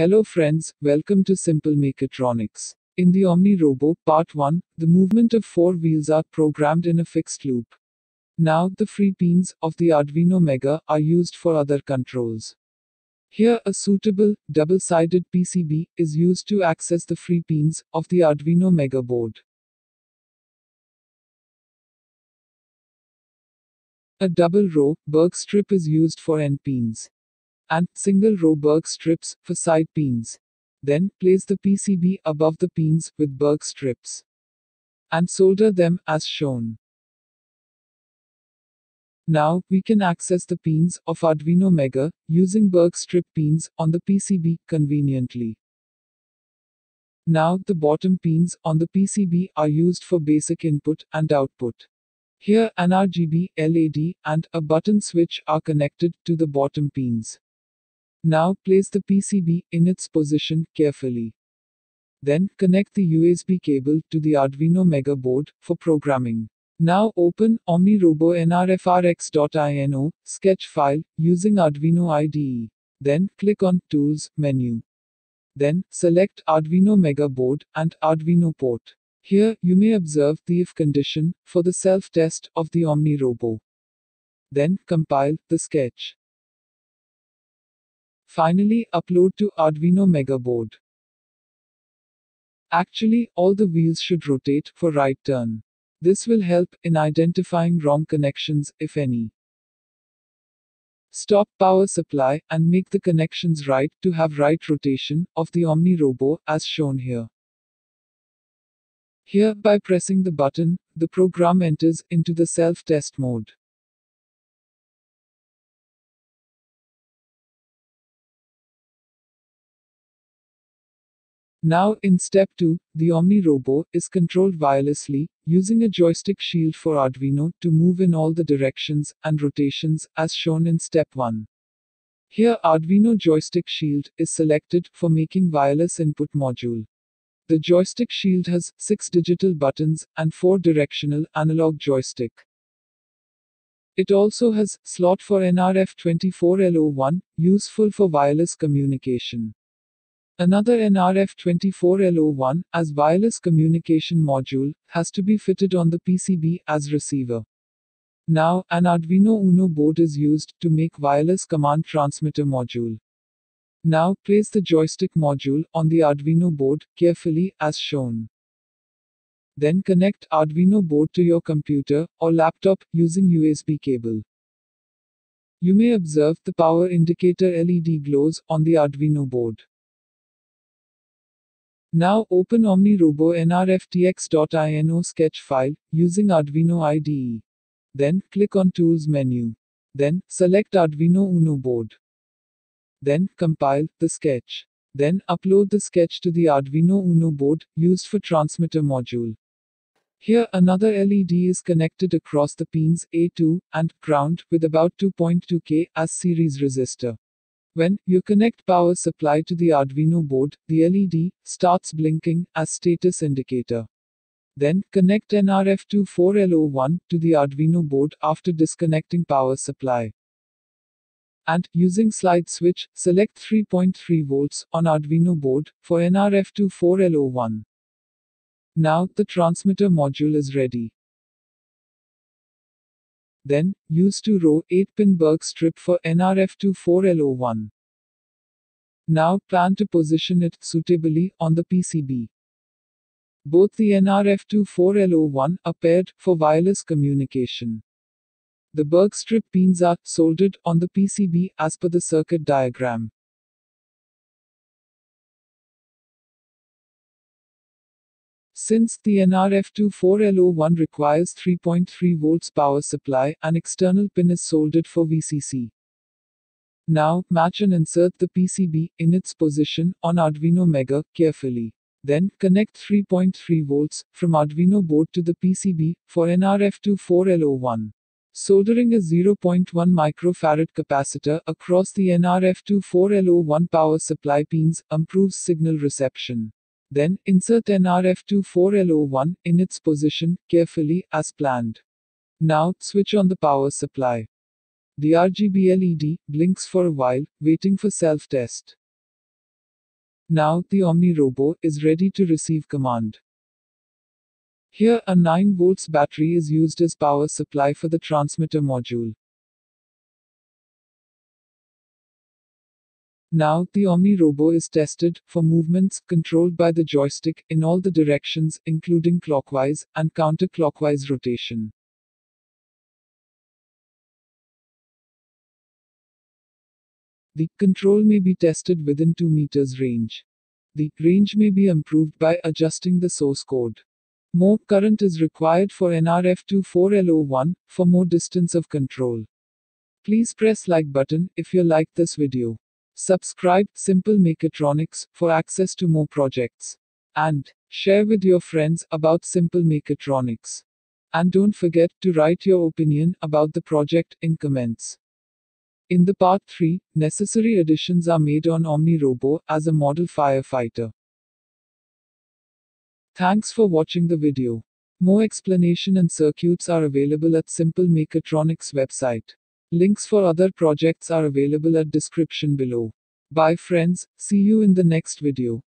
Hello friends, welcome to Simple Mechatronics. In the Omni Robo, Part 1, the movement of four wheels are programmed in a fixed loop. Now, the free pins of the Arduino Mega are used for other controls. Here, a suitable, double-sided PCB is used to access the free pins of the Arduino Mega board. A double row Berg strip is used for end pins. And single row Berg strips for side pins. Then, place the PCB above the pins with Berg strips. And solder them as shown. Now, we can access the pins of Arduino Mega using Berg strip pins on the PCB conveniently. Now, the bottom pins on the PCB are used for basic input and output. Here, an RGB LED and a button switch are connected to the bottom pins. Now, place the PCB in its position carefully. Then, connect the USB cable to the Arduino Mega board for programming. Now open OmniRobo nrfrx.ino sketch file using Arduino IDE. Then click on Tools menu. Then select Arduino Mega Board and Arduino port. Here you may observe the if condition for the self-test of the OmniRobo. Then compile the sketch. Finally upload to Arduino Mega Board. Actually, all the wheels should rotate for right turn. This will help in identifying wrong connections, if any. Stop power supply and make the connections right to have right rotation of the Omni Robo as shown here. Here, by pressing the button, the program enters into the self-test mode. Now, in step 2, the Omni Robo is controlled wirelessly, using a joystick shield for Arduino to move in all the directions and rotations as shown in step 1. Here Arduino joystick shield is selected for making wireless input module. The joystick shield has 6 digital buttons and 4 directional analog joystick. It also has slot for NRF24L01, useful for wireless communication. Another NRF24L01, as wireless communication module, has to be fitted on the PCB as receiver. Now, an Arduino Uno board is used to make wireless command transmitter module. Now, place the joystick module on the Arduino board carefully as shown. Then connect Arduino board to your computer or laptop using USB cable. You may observe the power indicator LED glows on the Arduino board. Now open OmniRobo nrftx.ini sketch file using Arduino IDE. Then click on Tools menu. Then select Arduino Uno board. Then compile the sketch. Then upload the sketch to the Arduino Uno board used for transmitter module. Here another LED is connected across the pins A2 and ground with about 2.2K as series resistor. When you connect power supply to the Arduino board, the LED starts blinking as status indicator. Then connect NRF24L01 to the Arduino board after disconnecting power supply. And using slide switch, select 3.3 volts on Arduino board for NRF24L01. Now the transmitter module is ready. Then, use two row 8 pin Berg strip for NRF24L01. Now plan to position it suitably on the PCB. Both the NRF24L01 are paired for wireless communication. The Berg strip pins are soldered on the PCB as per the circuit diagram. Since the NRF24L01 requires 3.3 volts power supply, an external pin is soldered for VCC. Now, match and insert the PCB in its position on Arduino Mega carefully. Then, connect 3.3 volts from Arduino board to the PCB for NRF24L01. Soldering a 0.1 microfarad capacitor across the NRF24L01 power supply pins improves signal reception. Then, insert NRF24L01 in its position carefully as planned. Now, switch on the power supply. The RGB LED blinks for a while, waiting for self-test. Now, the Omni Robo is ready to receive command. Here, a 9 volts battery is used as power supply for the transmitter module. Now, the Omni Robo is tested for movements controlled by the joystick in all the directions, including clockwise and counterclockwise rotation. The control may be tested within 2 meters range. The range may be improved by adjusting the source code. More current is required for NRF24L01 for more distance of control. Please press like button if you like this video. Subscribe Simple Mechatronics for access to more projects. And share with your friends about Simple Mechatronics. And don't forget to write your opinion about the project in comments. In the part 3, necessary additions are made on Omni Robo as a model firefighter. Thanks for watching the video. More explanation and circuits are available at Simple Mechatronics website. Links for other projects are available at description below. Bye friends, see you in the next video.